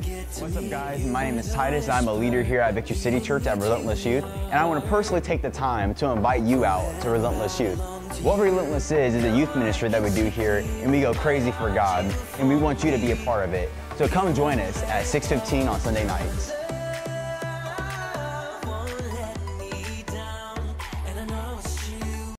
What's up, guys? My name is Titus. I'm a leader here at Victory City Church at Relentless Youth, and I want to personally take the time to invite you out to Relentless Youth. What Relentless is, is a youth ministry that we do here, and we go crazy for God, and we want you to be a part of it. So come join us at 6.15 on Sunday nights.